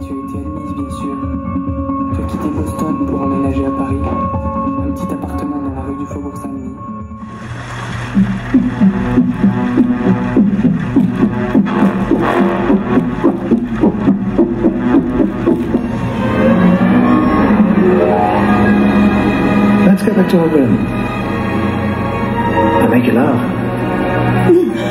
l'actualité à admise, bien sûr. Tu as quitté Boston pour emménager à Paris. Un petit appartement dans la rue du Faubourg Saint-Denis. Let's get back to our room. I make you laugh.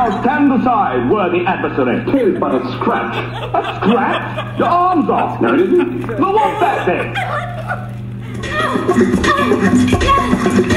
Now stand aside, worthy adversary. Tis but a scratch. A scratch? Your arm's off. No, it isn't. Well, what's that then?